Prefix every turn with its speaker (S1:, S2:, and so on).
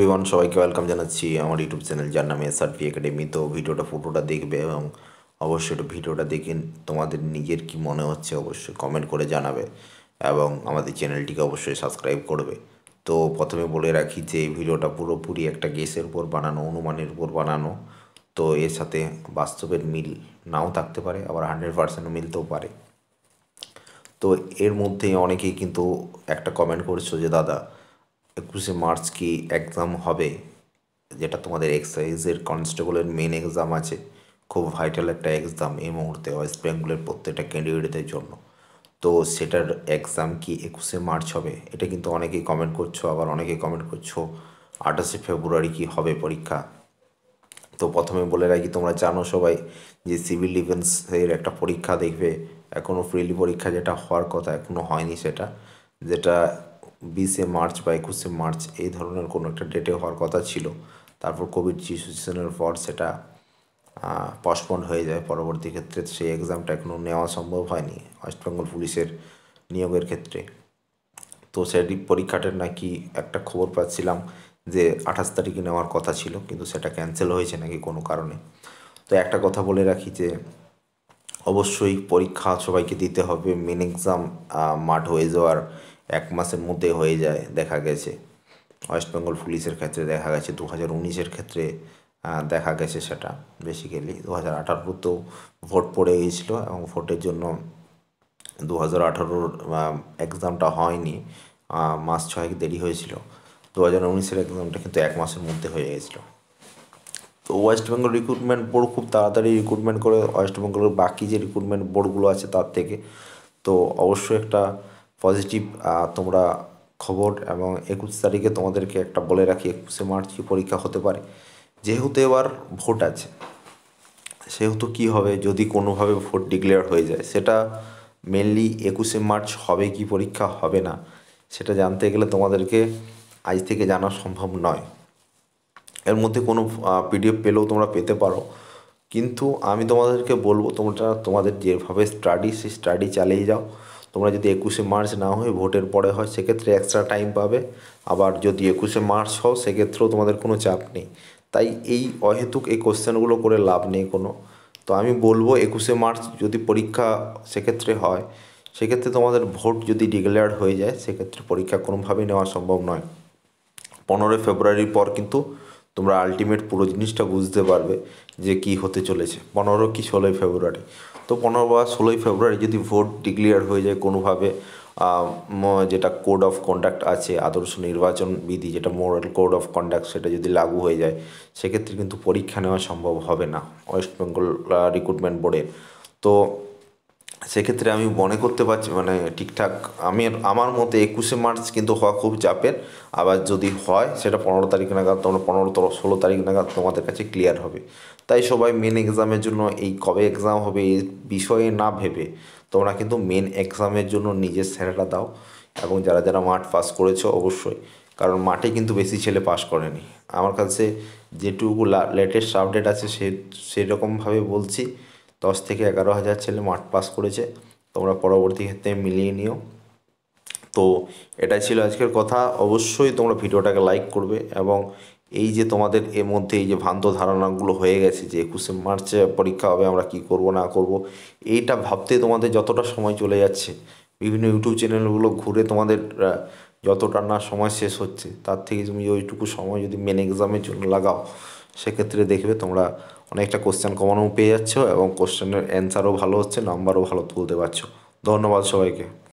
S1: Everyone সবাইকে welcome জানাচ্ছি আমার ইউটিউব চ্যানেল যার নামে এসআরপি একাডেমি তো ভিডিওটা ফটোটা দেখবে এবং অবশ্যই একটু ভিডিওটা দেখে তোমাদের নিজের কি মনে হচ্ছে অবশ্যই কমেন্ট করে জানাবে এবং আমাদের চ্যানেলটিকে অবশ্যই সাবস্ক্রাইব করবে। তো প্রথমে বলে রাখি যে এই ভিডিওটা পুরোপুরি একটা গেসের উপর বানানো, অনুমানের উপর বানানো। তো এর সাথে বাস্তবের মিল নাও থাকতে পারে, আবার হান্ড্রেড পার্সেন্ট মিলতেও পারে। তো এর মধ্যে অনেকেই কিন্তু একটা কমেন্ট করছ যে, দাদা একুশে মার্চ কি এক্সাম হবে? যেটা তোমাদের এক্সাইজের কনস্টেবলের মেন এক্সাম আছে। খুব ভাইটাল একটা এক্সাম এই মুহূর্তে ওয়েস্ট বেঙ্গলের প্রত্যেকটা ক্যান্ডিডেটদের জন্য। তো সেটার এক্সাম কি একুশে মার্চ হবে? এটা কিন্তু অনেকেই কমেন্ট করছ, আবার অনেকেই কমেন্ট করছ, আঠাশে ফেব্রুয়ারি কি হবে পরীক্ষা? তো প্রথমে বলে রাখি, তোমরা জানো সবাই যে সিভিল ডিফেন্সের একটা পরীক্ষা দেখবে। এখনও ফ্রিলি পরীক্ষা যেটা হওয়ার কথা এখনও হয়নি সেটা। যেটা বিশে মার্চ বা একুশে মার্চ এই ধরনের কোনো একটা ডেটে হওয়ার কথা ছিল। তারপর কোভিড সিচুয়েশনের পর সেটা পসপন্ড হয়ে যায়। পরবর্তী ক্ষেত্রে সেই এক্সামটা এখনও নেওয়া সম্ভব হয়নি ওয়েস্ট বেঙ্গল পুলিশের নিয়োগের ক্ষেত্রে। তো সেই পরীক্ষাটার নাকি একটা খবর পাচ্ছিলাম যে আঠাশ তারিখে নেওয়ার কথা ছিল, কিন্তু সেটা ক্যান্সেল হয়েছে নাকি কোনো কারণে। তো একটা কথা বলে রাখি যে, অবশ্যই পরীক্ষা সবাইকে দিতে হবে। মেন এক্সাম মাঠ হয়ে যাওয়ার এক মাসের মধ্যে হয়ে যায়, দেখা গেছে। ওয়েস্ট বেঙ্গল পুলিশের ক্ষেত্রে দেখা গেছে দু হাজার উনিশের ক্ষেত্রে দেখা গেছে সেটা বেসিক্যালি দু হাজার আঠারোতেও ভোট পড়ে গিয়েছিল এবং ভোটের জন্য দু হাজার আঠারোর এক্সামটা হয়নি মাস ছয়েক দেরি হয়েছিল। দু হাজার উনিশের এক্সামটা কিন্তু এক মাসের মধ্যে হয়ে গেছিল। তো ওয়েস্ট বেঙ্গল রিক্রুটমেন্ট বোর্ড খুব তাড়াতাড়ি রিক্রুটমেন্ট করে, ওয়েস্ট বেঙ্গলের বাকি যে রিক্রুটমেন্ট বোর্ডগুলো আছে তার থেকে। তো অবশ্যই একটা পজিটিভ তোমরা খবর এবং একুশ তারিখে তোমাদেরকে একটা বলে রাখি, একুশে মার্চ কি পরীক্ষা হতে পারে। যেহেতু এবার ভোট আছে, সেহেতু কী হবে, যদি কোনোভাবে ভোট ডিক্লেয়ার হয়ে যায়, সেটা মেনলি একুশে মার্চ হবে কি পরীক্ষা হবে না, সেটা জানতে গেলে তোমাদেরকে আজ থেকে জানা সম্ভব নয়। এর মধ্যে কোনো পিডিএফ পেলেও তোমরা পেতে পারো। কিন্তু আমি তোমাদেরকে বলব, তোমরা তোমাদের যেভাবে স্টাডি সেই স্টাডি চালিয়ে যাও। তোমরা যদি একুশে মার্চ না হয়ে ভোটের পরে হয়, সেক্ষেত্রে এক্সট্রা টাইম পাবে। আবার যদি একুশে মার্চ হও, সেক্ষেত্রেও তোমাদের কোনো চাপ নেই। তাই এই অহেতুক এই কোশ্চেনগুলো করে লাভ নেই কোনো। তো আমি বলব, একুশে মার্চ যদি পরীক্ষা সেক্ষেত্রে হয়, সেক্ষেত্রে তোমাদের ভোট যদি ডিক্লেয়ার হয়ে যায়, সেক্ষেত্রে পরীক্ষা কোনোভাবেই নেওয়া সম্ভব নয়। পনেরোই ফেব্রুয়ারির পর কিন্তু তোমরা আলটিমেট পুরো জিনিসটা বুঝতে পারবে যে কি হতে চলেছে। পনেরো কি ষোলোই ফেব্রুয়ারি। তো পনেরো বা ষোলোই ফেব্রুয়ারি যদি ভোট ডিক্লিয়ার হয়ে যায় কোনোভাবে যেটা কোড অফ কন্ডাক্ট আছে, আদর্শ নির্বাচন বিধি যেটা মোরাল কোড অফ কন্ডাক্ট সেটা যদি লাগু হয়ে যায়, সেক্ষেত্রে কিন্তু পরীক্ষা নেওয়া সম্ভব হবে না। ওয়েস্ট বেঙ্গল রিক্রুটমেন্ট বোর্ডের তো সেক্ষেত্রে আমি মনে করতে পারছি মানে ঠিকঠাক, আমি আমার মতে একুশে মার্চ কিন্তু হওয়া খুব চাপের। আবার যদি হয়, সেটা পনেরো তারিখ নাগাদ তোমরা পনেরো ষোলো তারিখ নাগাদ তোমাদের কাছে ক্লিয়ার হবে। তাই সবাই মেন এক্সামের জন্য এই কবে এক্সাম হবে এই বিষয়ে না ভেবে তোমরা কিন্তু মেন এক্সামের জন্য নিজের সেরাটা দাও। এবং যারা যারা মাঠ পাস করেছ অবশ্যই, কারণ মাঠে কিন্তু বেশি ছেলে পাস করেনি। আমার কাছে যেটুকু লেটেস্ট আপডেট আছে সে, সেরকমভাবে বলছি। দশ থেকে এগারো হাজার ছেলে মাঠ পাস করেছে। তোমরা পরবর্তী ক্ষেত্রে মিলিয়ে নিও। তো এটাই ছিল আজকের কথা। অবশ্যই তোমরা ভিডিওটাকে লাইক করবে এবং এই যে তোমাদের এর মধ্যে এই যে ভ্রান্ত ধারণাগুলো হয়ে গেছে যে একুশে মার্চে পরীক্ষা হবে, আমরা কি করব, না করব, এইটা ভাবতে তোমাদের যতটা সময় চলে যাচ্ছে, বিভিন্ন ইউটিউব চ্যানেলগুলো ঘুরে তোমাদের যতটা না সময় শেষ হচ্ছে, তার থেকে তুমি ওইটুকু সময় যদি মেন এক্সামের জন্য লাগাও, সেক্ষেত্রে দেখবে তোমরা অনেকটা কোশ্চেন কমানো পেয়ে যাচ্ছ এবং কোশ্চেনের অ্যান্সারও ভালো হচ্ছে নাম্বারও ভালো তুলতে পারছ। ধন্যবাদ সবাইকে।